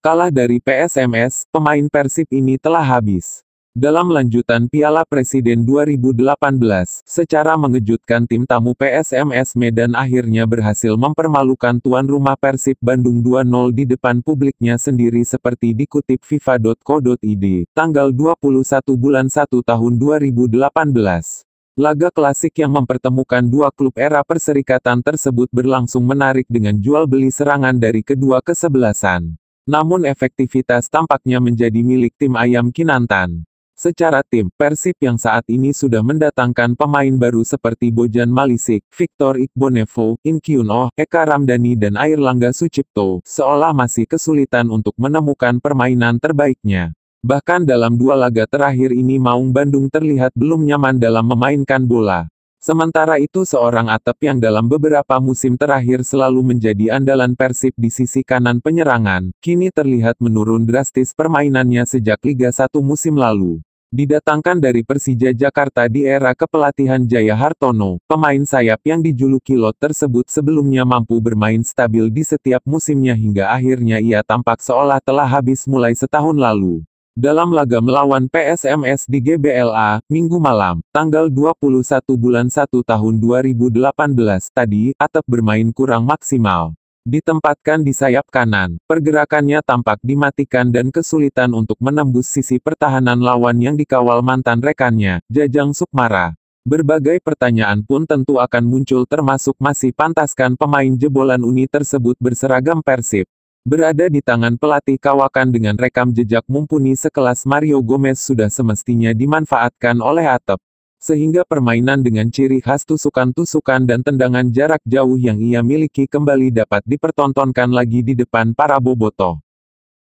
Kalah dari PSMS, pemain Persib ini telah habis. Dalam lanjutan Piala Presiden 2018, secara mengejutkan tim tamu PSMS Medan akhirnya berhasil mempermalukan tuan rumah Persib Bandung 2-0 di depan publiknya sendiri seperti dikutip fifa.co.id, tanggal 21 bulan 1 tahun 2018. Laga klasik yang mempertemukan dua klub era perserikatan tersebut berlangsung menarik dengan jual beli serangan dari kedua kesebelasan. Namun efektivitas tampaknya menjadi milik tim Ayam Kinantan. Secara tim, Persib yang saat ini sudah mendatangkan pemain baru seperti Bojan Malisik, Victor Iqbonevo, Inkyuno, Eka Ramdhani dan Airlangga Sucipto, seolah masih kesulitan untuk menemukan permainan terbaiknya. Bahkan dalam dua laga terakhir ini Maung Bandung terlihat belum nyaman dalam memainkan bola. Sementara itu seorang Atep yang dalam beberapa musim terakhir selalu menjadi andalan Persib di sisi kanan penyerangan, kini terlihat menurun drastis permainannya sejak Liga 1 musim lalu. Didatangkan dari Persija Jakarta di era kepelatihan Jaya Hartono, pemain sayap yang dijuluki Lot tersebut sebelumnya mampu bermain stabil di setiap musimnya hingga akhirnya ia tampak seolah telah habis mulai setahun lalu. Dalam laga melawan PSMS di GBLA, minggu malam, tanggal 21 bulan 1 tahun 2018 tadi, Atep bermain kurang maksimal. Ditempatkan di sayap kanan, pergerakannya tampak dimatikan dan kesulitan untuk menembus sisi pertahanan lawan yang dikawal mantan rekannya, Jajang Sukmara. Berbagai pertanyaan pun tentu akan muncul termasuk masih pantaskan pemain jebolan Uni tersebut berseragam Persib. Berada di tangan pelatih kawakan dengan rekam jejak mumpuni sekelas Mario Gomez sudah semestinya dimanfaatkan oleh Atep sehingga permainan dengan ciri khas tusukan-tusukan dan tendangan jarak jauh yang ia miliki kembali dapat dipertontonkan lagi di depan para bobotoh.